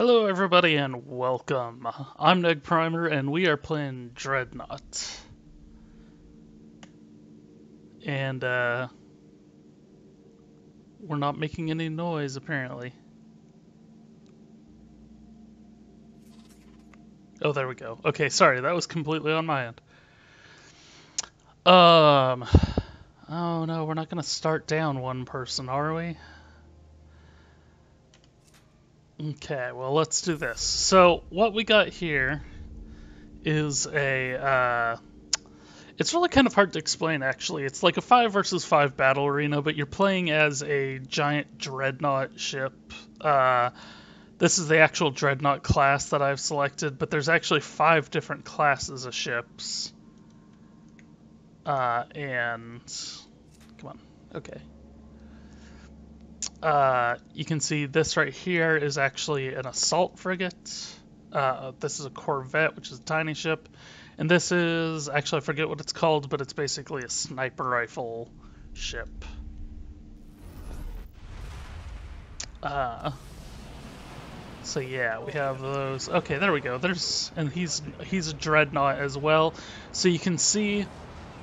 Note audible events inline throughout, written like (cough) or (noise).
Hello, everybody, and welcome. I'm Neg Primer, and we are playing Dreadnought. And, uh, we're not making any noise, apparently. Oh, there we go. Okay, sorry, that was completely on my end. Um, oh no, we're not gonna start down one person, are we? Okay, well, let's do this. So, what we got here is a. Uh, it's really kind of hard to explain, actually. It's like a 5 versus 5 battle arena, but you're playing as a giant dreadnought ship. Uh, this is the actual dreadnought class that I've selected, but there's actually five different classes of ships. Uh, and. Come on. Okay uh, you can see this right here is actually an assault frigate. Uh, this is a corvette, which is a tiny ship. And this is, actually I forget what it's called, but it's basically a sniper rifle ship. Uh, so yeah, we have those. Okay, there we go. There's, and he's he's a dreadnought as well. So you can see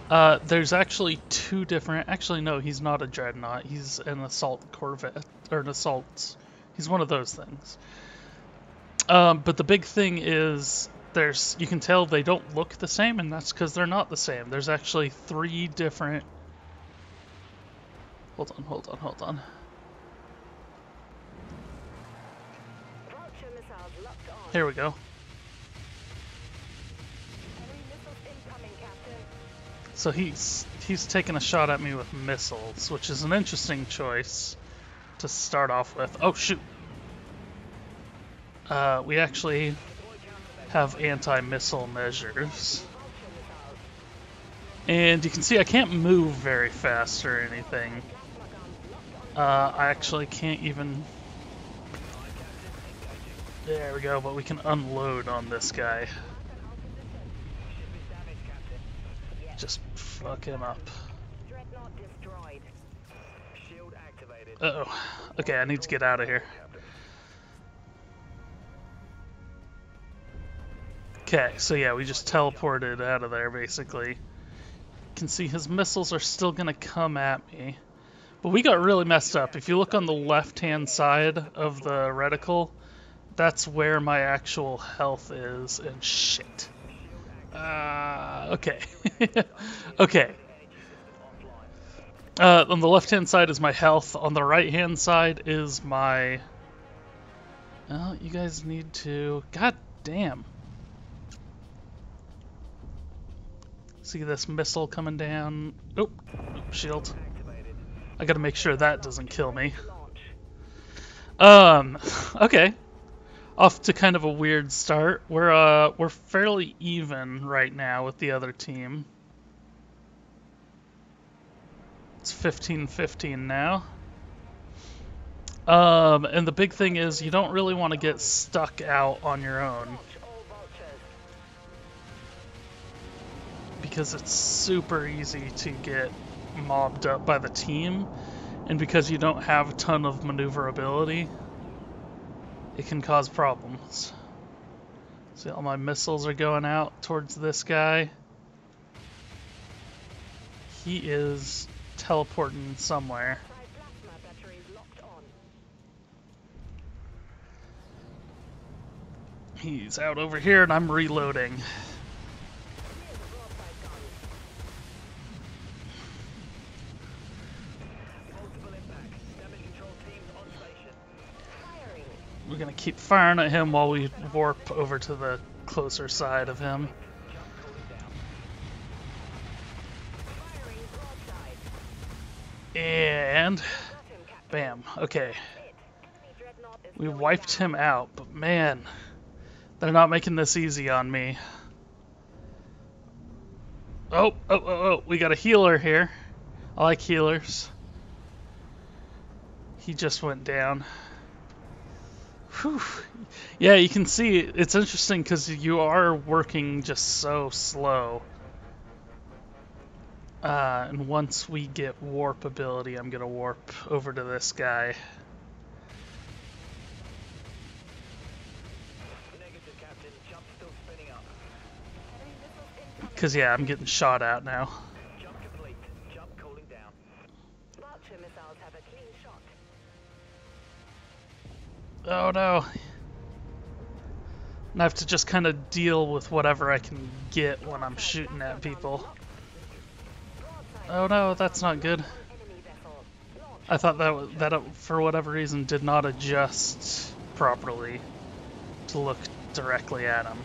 uh, there's actually two different. Actually, no, he's not a dreadnought. He's an assault corvette or an assault. He's one of those things. Um, but the big thing is there's you can tell they don't look the same, and that's because they're not the same. There's actually three different. Hold on, hold on, hold on. Here we go. So he's he's taking a shot at me with missiles, which is an interesting choice to start off with. Oh shoot! Uh, we actually have anti-missile measures. And you can see I can't move very fast or anything. Uh, I actually can't even... There we go, but we can unload on this guy. Just fuck him up. Uh oh. Okay, I need to get out of here. Okay, so yeah, we just teleported out of there basically. You can see his missiles are still gonna come at me. But we got really messed up. If you look on the left hand side of the reticle, that's where my actual health is, and shit. Uh, okay. (laughs) okay. Uh, on the left-hand side is my health. On the right-hand side is my... Well, you guys need to... God damn. See this missile coming down. Oh, shield. I gotta make sure that doesn't kill me. Um, (laughs) okay off to kind of a weird start. We're uh we're fairly even right now with the other team. It's 15-15 now. Um, and the big thing is you don't really want to get stuck out on your own. Because it's super easy to get mobbed up by the team, and because you don't have a ton of maneuverability it can cause problems. See, all my missiles are going out towards this guy. He is teleporting somewhere. He's out over here and I'm reloading. We're gonna keep firing at him while we warp over to the closer side of him. And bam, okay. We wiped him out, but man, they're not making this easy on me. Oh, oh, oh, oh, we got a healer here. I like healers. He just went down. Whew. Yeah, you can see it's interesting because you are working just so slow. Uh, and once we get warp ability, I'm going to warp over to this guy. Because, yeah, I'm getting shot out now. Oh no. And I have to just kind of deal with whatever I can get when I'm shooting at people. Oh no, that's not good. Enemy vessel. Launch. I thought that was, that uh, for whatever reason did not adjust properly to look directly at him.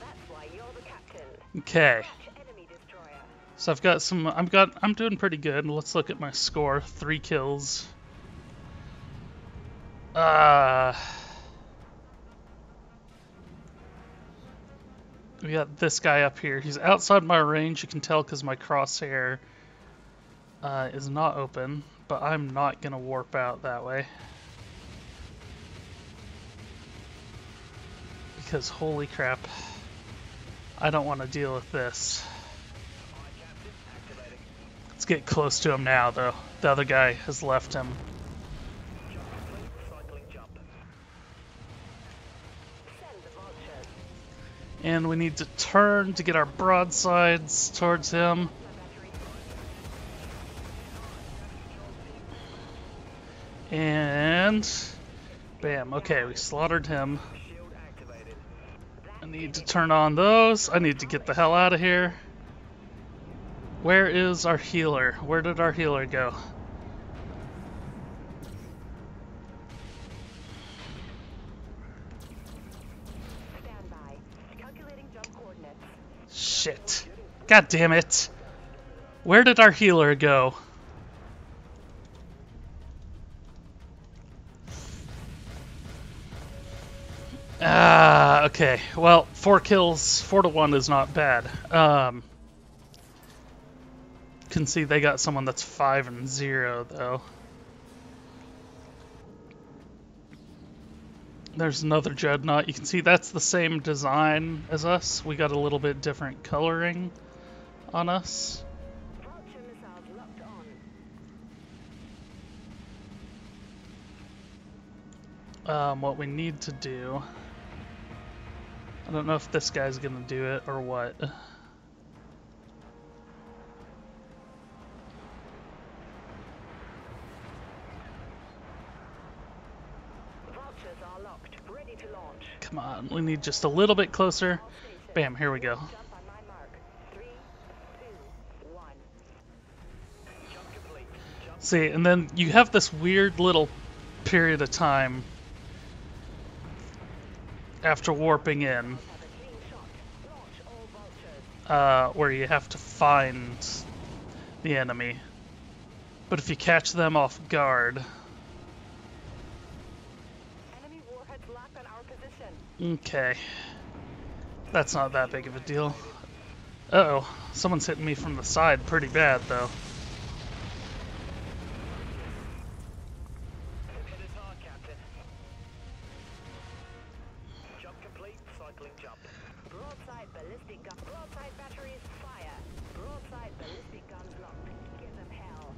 That's why you're the captain. Okay. So I've got some I've got I'm doing pretty good. Let's look at my score. 3 kills. Uh We got this guy up here. He's outside my range. You can tell cuz my crosshair uh, is not open, but I'm not going to warp out that way. Because holy crap. I don't want to deal with this. Let's get close to him now, though. The other guy has left him. And we need to turn to get our broadsides towards him. And. Bam. Okay, we slaughtered him. I need to turn on those. I need to get the hell out of here. Where is our healer? Where did our healer go? Shit. God damn it. Where did our healer go? Ah, okay. Well, four kills, four to one is not bad. Um, can see they got someone that's five and zero though. There's another dreadnought. You can see that's the same design as us. We got a little bit different coloring on us. Um, what we need to do. I don't know if this guy's gonna do it or what. Vultures are locked. Ready to launch. Come on, we need just a little bit closer. Bam, here we go. See, and then you have this weird little period of time after warping in uh, where you have to find the enemy. But if you catch them off guard, Enemy warheads locked on our position. Okay. That's not that big of a deal. Uh oh, someone's hitting me from the side pretty bad though. Hit us hard, Captain. Jump complete. Cycling jump. Broadside ballistic gun. Broadside batteries fire. Broadside ballistic guns locked. Give them hell.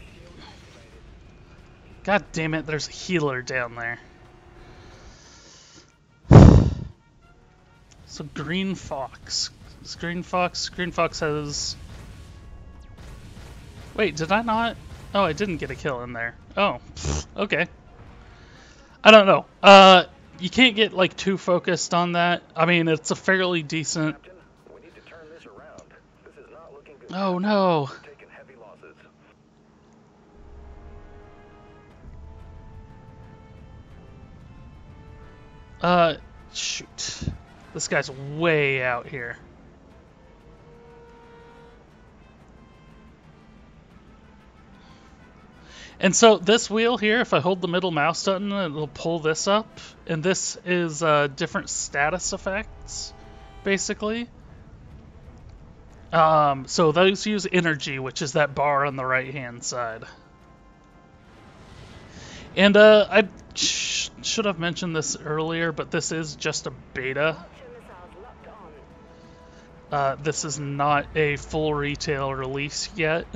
Shield activated. God damn it, there's a healer down there. So Green Fox. Green Fox? Green Fox has. Wait, did I not? Oh, I didn't get a kill in there. Oh, okay. I don't know. Uh, you can't get like too focused on that. I mean, it's a fairly decent. Captain, we need to turn this around. This is not looking good. Oh no. We're taking heavy losses. Uh, shoot. This guy's way out here. And so this wheel here, if I hold the middle mouse button, it'll pull this up. And this is uh, different status effects, basically. Um, so those use energy, which is that bar on the right-hand side. And uh, I sh- should have mentioned this earlier, but this is just a beta. Uh, this is not a full retail release yet.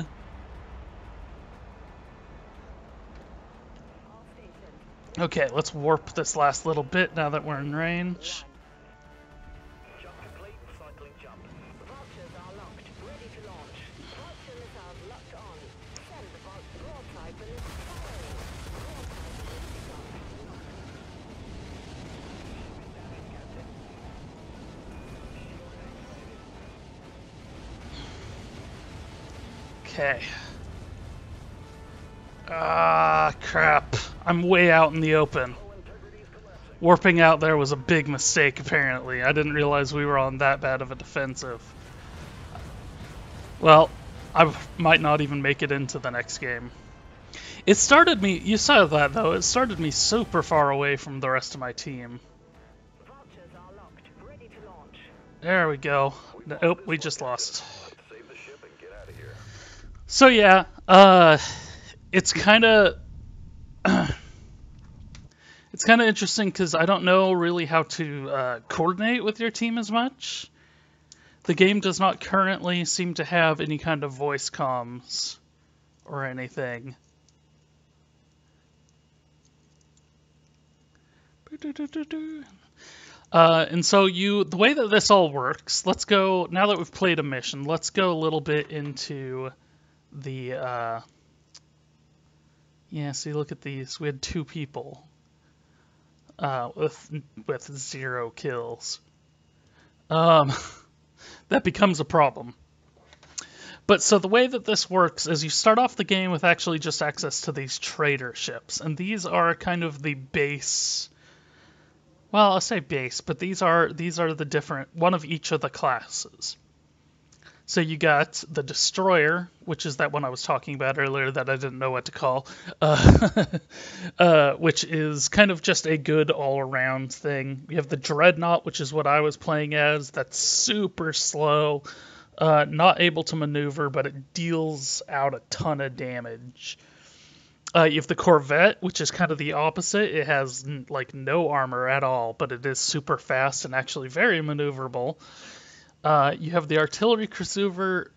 Okay, let's warp this last little bit now that we're in range. Okay. Ah, crap. I'm way out in the open. Warping out there was a big mistake, apparently. I didn't realize we were on that bad of a defensive. Well, I might not even make it into the next game. It started me, you saw that though, it started me super far away from the rest of my team. There we go. Nope, we just lost. Save the ship and get out of here. So yeah, uh, it's kind of (clears throat) it's kind of interesting because I don't know really how to uh, coordinate with your team as much. The game does not currently seem to have any kind of voice comms or anything. Uh, and so you, the way that this all works, let's go, now that we've played a mission, let's go a little bit into the, uh, yeah, see, look at these. We had two people, uh, with, with zero kills. Um, (laughs) that becomes a problem. But so the way that this works is you start off the game with actually just access to these trader ships, and these are kind of the base. Well, I'll say base, but these are these are the different one of each of the classes. So you got the destroyer, which is that one I was talking about earlier that I didn't know what to call, (laughs) uh, uh, which is kind of just a good all-around thing. You have the dreadnought, which is what I was playing as. That's super slow, uh, not able to maneuver, but it deals out a ton of damage. Uh, you have the Corvette, which is kind of the opposite. It has like no armor at all, but it is super fast and actually very maneuverable. Uh, you have the artillery cruiser,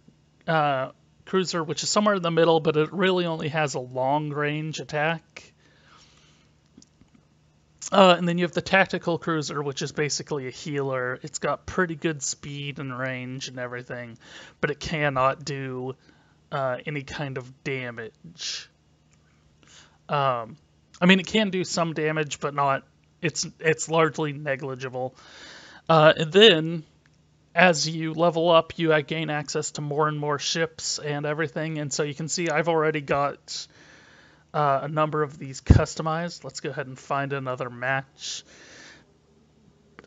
uh, cruiser, which is somewhere in the middle, but it really only has a long range attack. Uh, and then you have the tactical cruiser, which is basically a healer. It's got pretty good speed and range and everything, but it cannot do uh, any kind of damage. Um, I mean, it can do some damage, but not. It's it's largely negligible. Uh, and then, as you level up, you uh, gain access to more and more ships and everything. And so you can see I've already got uh, a number of these customized. Let's go ahead and find another match.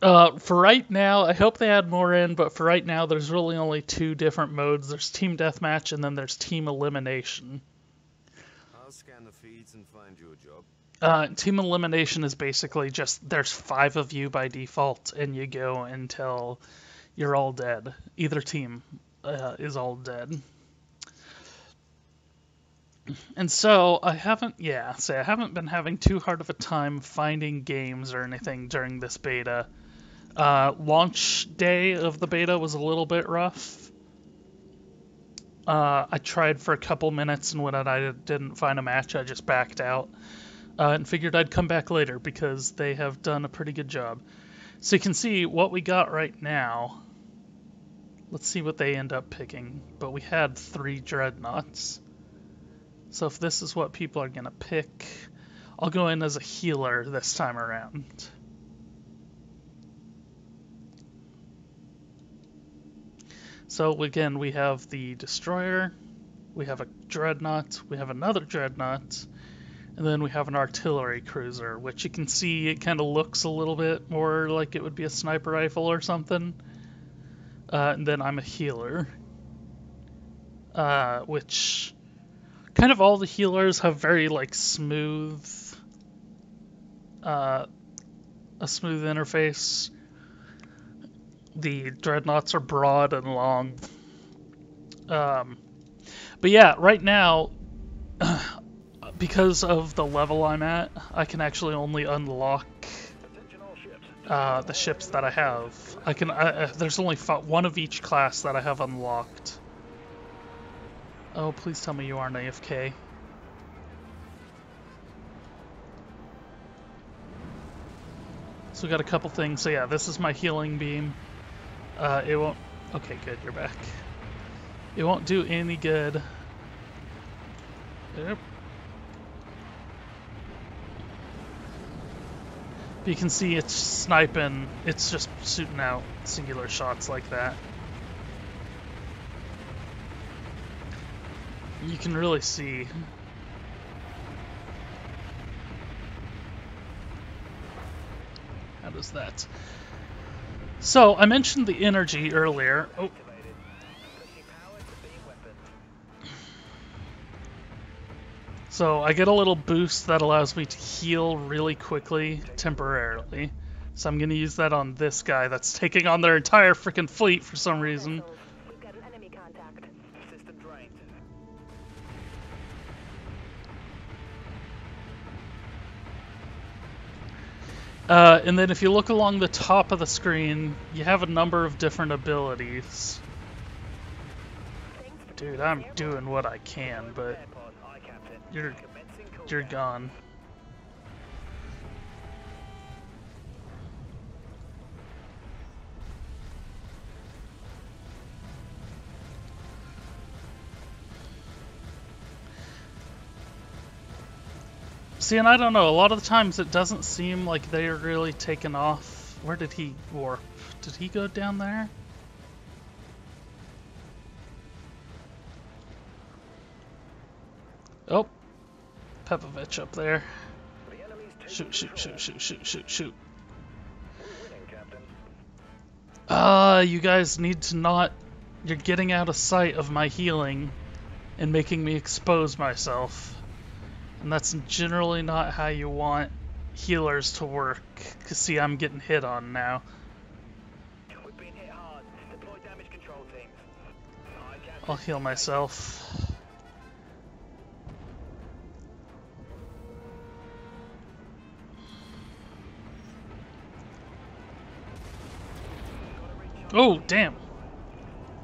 Uh, for right now, I hope they add more in, but for right now, there's really only two different modes. There's team deathmatch and then there's team elimination. I'll scan the feeds and find you a job. Uh, team elimination is basically just there's five of you by default, and you go until you're all dead. Either team uh, is all dead. And so I haven't, yeah, say I haven't been having too hard of a time finding games or anything during this beta. Uh, launch day of the beta was a little bit rough. Uh, I tried for a couple minutes, and when I didn't find a match, I just backed out uh, and figured I'd come back later because they have done a pretty good job. So you can see what we got right now. Let's see what they end up picking. But we had three dreadnoughts. So if this is what people are going to pick, I'll go in as a healer this time around. So again, we have the destroyer, we have a dreadnought, we have another dreadnought, and then we have an artillery cruiser, which you can see it kind of looks a little bit more like it would be a sniper rifle or something. Uh, and then I'm a healer, uh, which kind of all the healers have very like smooth, uh, a smooth interface. The dreadnoughts are broad and long. Um, but yeah, right now, (clears throat) because of the level I'm at, I can actually only unlock. Uh, the ships that I have. I can. Uh, there's only one of each class that I have unlocked. Oh, please tell me you aren't AFK. So we got a couple things. So yeah, this is my healing beam. Uh, it won't. Okay, good. You're back. It won't do any good. Yep. But you can see it's sniping. It's just shooting out singular shots like that. You can really see. How does that? So, I mentioned the energy earlier. Oh, So I get a little boost that allows me to heal really quickly temporarily. So I'm gonna use that on this guy that's taking on their entire freaking fleet for some reason. Uh, and then if you look along the top of the screen, you have a number of different abilities. Dude, I'm doing what I can, but. You're you're gone. See, and I don't know, a lot of the times it doesn't seem like they're really taken off. Where did he warp? Did he go down there? Pepovich up there. Shoot, shoot, shoot, shoot, shoot, shoot, shoot. Ah, you guys need to not. You're getting out of sight of my healing and making me expose myself. And that's generally not how you want healers to work. Cause see, I'm getting hit on now. I'll heal myself. Oh, damn.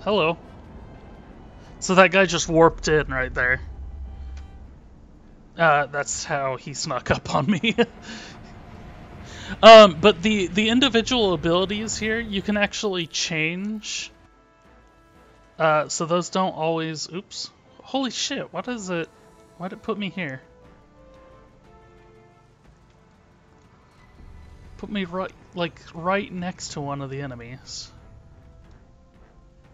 Hello. So that guy just warped in right there. Uh, that's how he snuck up on me. (laughs) um, but the, the individual abilities here, you can actually change. Uh, so those don't always. Oops. Holy shit! What is it? Why'd it put me here? Put me right, like right next to one of the enemies,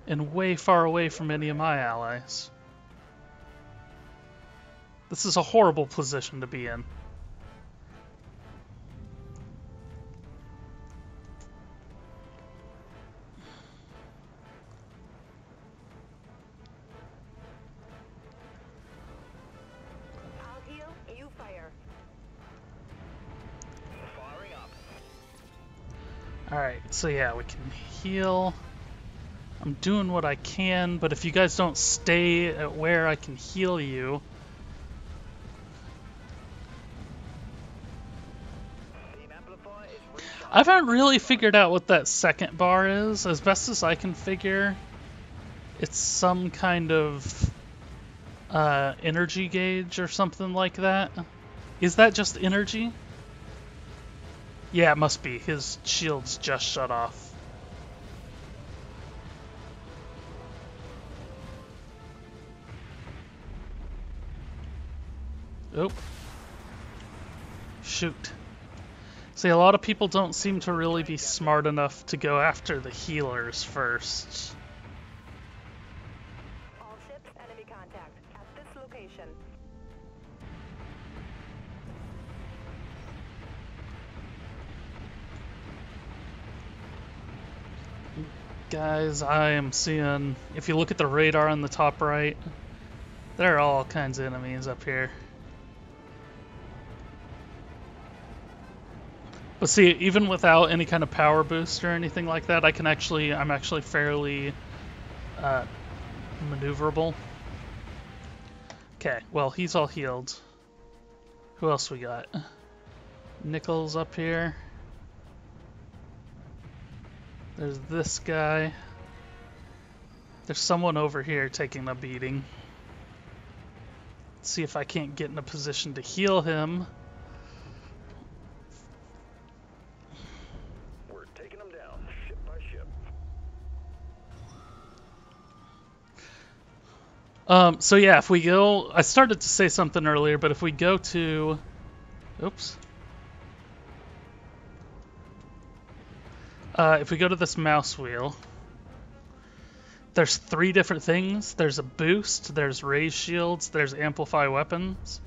and way far away from any of my allies. This is a horrible position to be in. I'll heal, you fire. Firing up. Alright, so yeah, we can heal. I'm doing what I can, but if you guys don't stay at where I can heal you. I haven't really figured out what that second bar is. As best as I can figure, it's some kind of uh, energy gauge or something like that. Is that just energy? Yeah, it must be. His shield's just shut off. Oh. Shoot. See, a lot of people don't seem to really be smart enough to go after the healers first. All ships, enemy contact. At this location. Guys, I am seeing, if you look at the radar on the top right, there are all kinds of enemies up here. See, even without any kind of power boost or anything like that, I can actually, I'm actually fairly uh, maneuverable. Okay, well, he's all healed. Who else we got? Nichols up here. There's this guy. There's someone over here taking a beating. Let's see if I can't get in a position to heal him. Um, so yeah, if we go, I started to say something earlier, but if we go to, oops. Uh, if we go to this mouse wheel, there's three different things. There's a boost, there's raise shields, there's amplify weapons.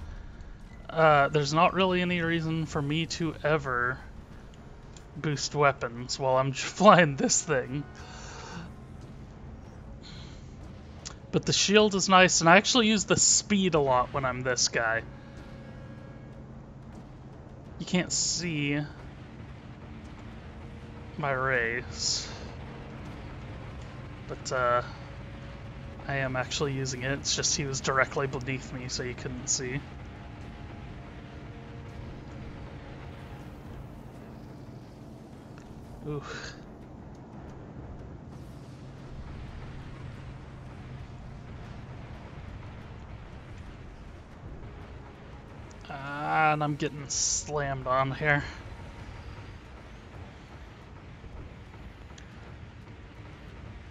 Uh, there's not really any reason for me to ever boost weapons while I'm (laughs) flying this thing. But the shield is nice, and I actually use the speed a lot when I'm this guy. You can't see my rays. But, uh, I am actually using it. It's just he was directly beneath me, so you couldn't see. Ooh. I'm getting slammed on here.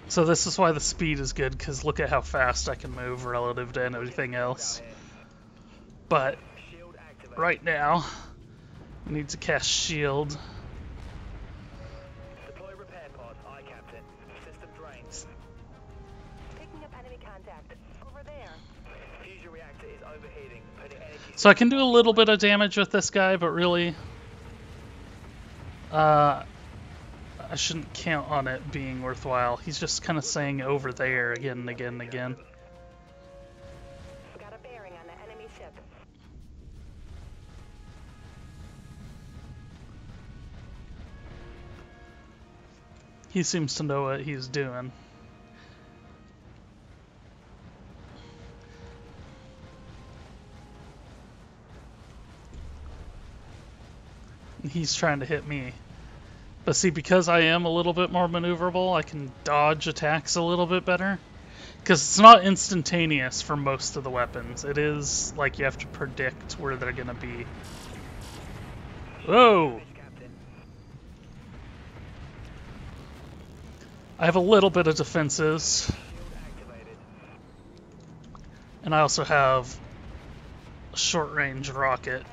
So this is why the speed is good, because look at how fast I can move relative to anything else. But right now, I need to cast shield. So I can do a little bit of damage with this guy, but really, uh, I shouldn't count on it being worthwhile. He's just kind of saying over there again and again and again. Got a bearing on the enemy ship. He seems to know what he's doing. He's trying to hit me. But see, because I am a little bit more maneuverable, I can dodge attacks a little bit better. Because it's not instantaneous for most of the weapons. It is like you have to predict where they're going to be. Whoa! I have a little bit of defenses, and I also have a short range rocket.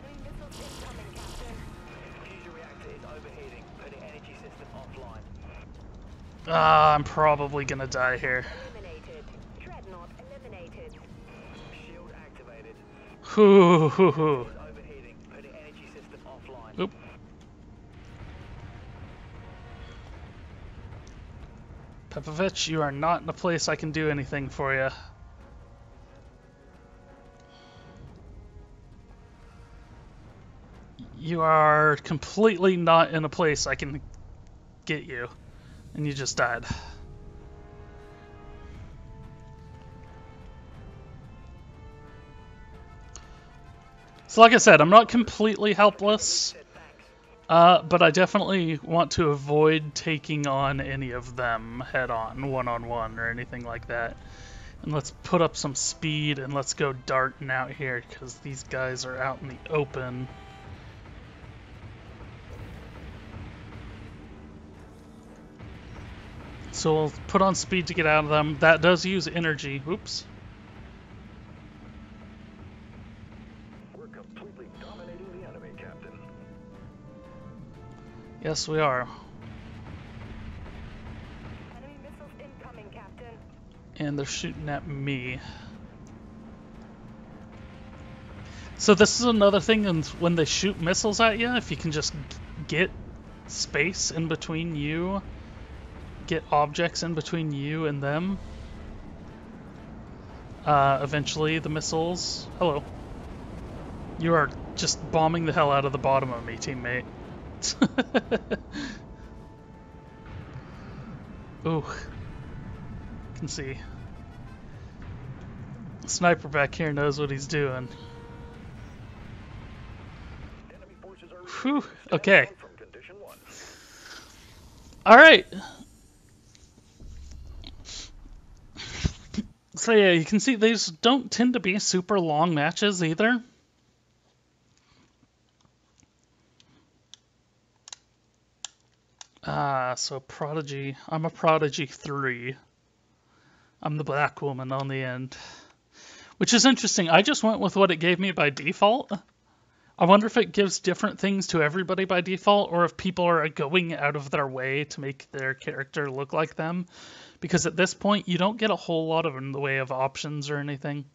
Offline. Ah, I'm probably gonna die here. Eliminated. Dreadnought eliminated. Shield activated. Hoo, hoo, hoo. Is overheating. Putting energy system offline. Oop. Pepovich, you are not in a place I can do anything for you. You are completely not in a place I can get you. And you just died. So like I said, I'm not completely helpless. Uh, but I definitely want to avoid taking on any of them head on, one on one, or anything like that. And let's put up some speed and let's go darting out here because these guys are out in the open. So we'll put on speed to get out of them. That does use energy. Oops. We're completely dominating the enemy, Captain. Yes, we are. Enemy missiles incoming, Captain. and they're shooting at me. So this is another thing, and when they shoot missiles at you, if you can just get space in between you, get objects in between you and them, uh, eventually the missiles. Hello. You are just bombing the hell out of the bottom of me, teammate. (laughs) Ooh. Can see. Sniper back here knows what he's doing. Whew, okay. by From condition one. Alright. So yeah, you can see these don't tend to be super long matches either. Ah, so Prodigy. I'm a Prodigy 3. I'm the black woman on the end. which is interesting. I just went with what it gave me by default. I wonder if it gives different things to everybody by default, or if people are going out of their way to make their character look like them. Because at this point, you don't get a whole lot of in the way of options or anything.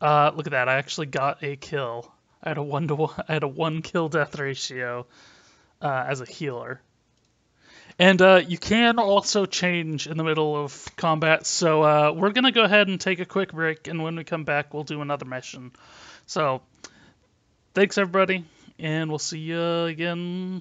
Uh, look at that! I actually got a kill. I had a one to one. I had a one kill death ratio uh, as a healer. And uh, you can also change in the middle of combat. So uh, we're gonna go ahead and take a quick break, and when we come back, we'll do another mission. So thanks everybody, and we'll see you again